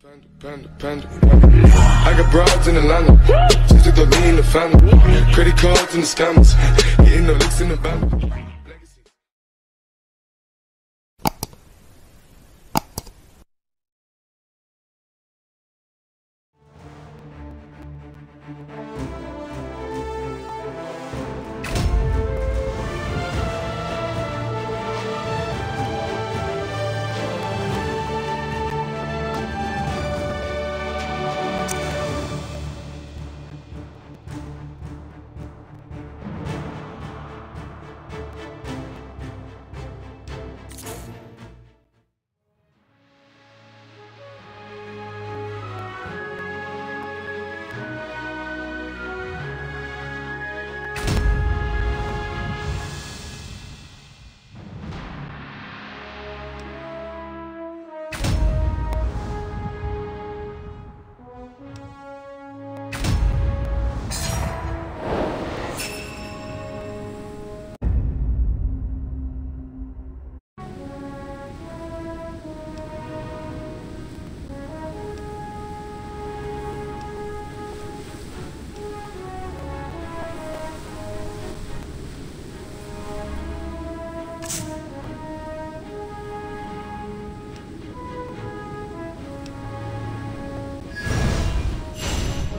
Panda, panda, panda. I got broads in Atlanta. Just the lean in the family. Credit cards and the scammers. Getting no licks in the band.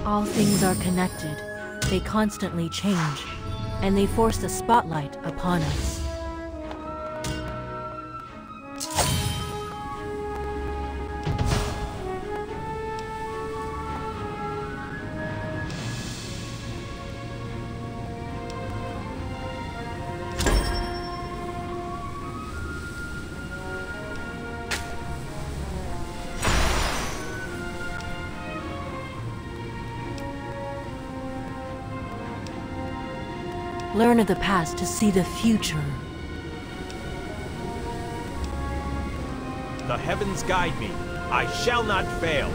All things are connected. They constantly change, and they force the spotlight upon us. Learn of the past to see the future. The heavens guide me. I shall not fail.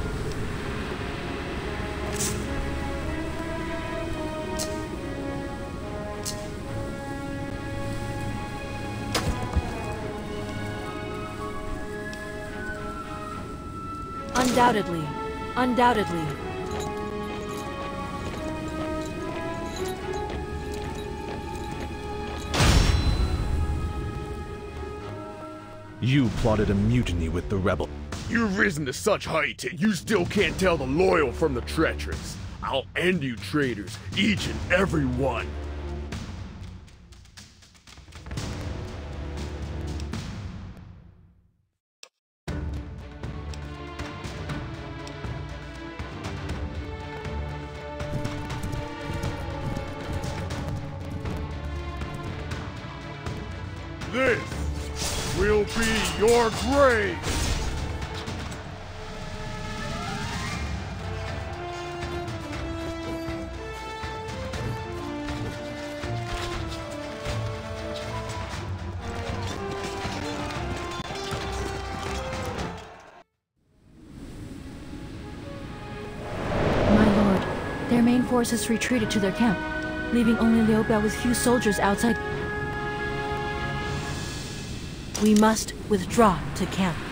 Undoubtedly. Undoubtedly. You plotted a mutiny with the rebel. You've risen to such height, and you still can't tell the loyal from the treacherous. I'll end you traitors, each and every one. This will be your grave! My lord, their main forces retreated to their camp, leaving only Liu with few soldiers outside. We must withdraw to camp.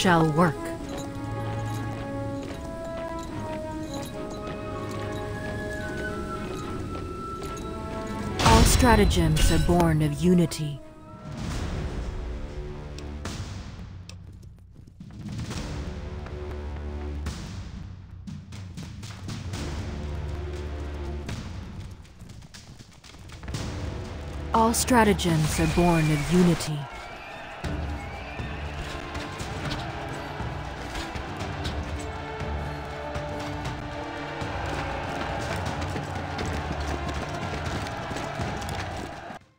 Shall work. All stratagems are born of unity. All stratagems are born of unity.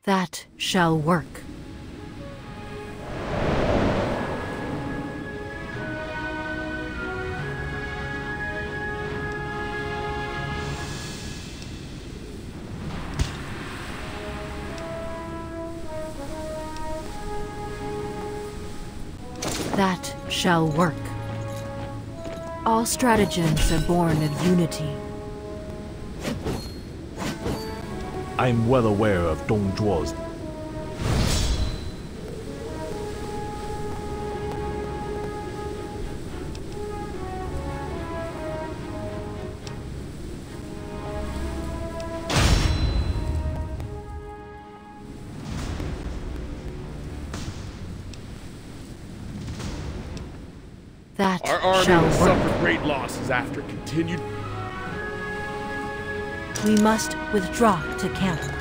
That shall work. That shall work. All stratagems are born of unity. I am well aware of Dong Zhuo's That Our army shall will suffer great losses after continued. We must withdraw to camp.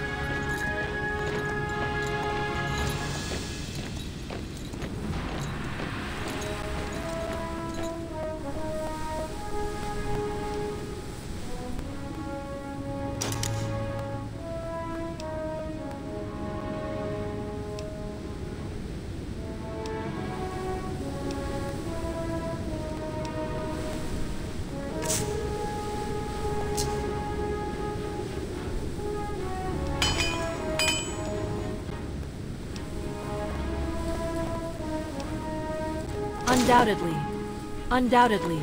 Undoubtedly. Undoubtedly.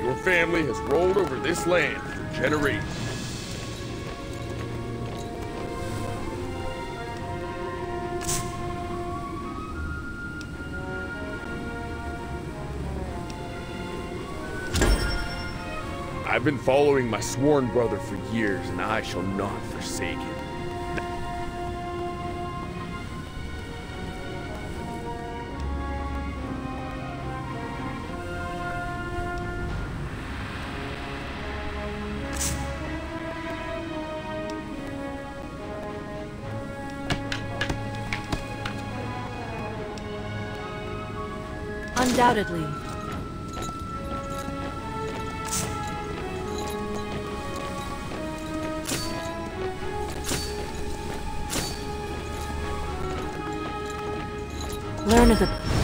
Your family has rolled over this land for generations. I've been following my sworn brother for years, and I shall not forsake him. Undoubtedly. Learn of the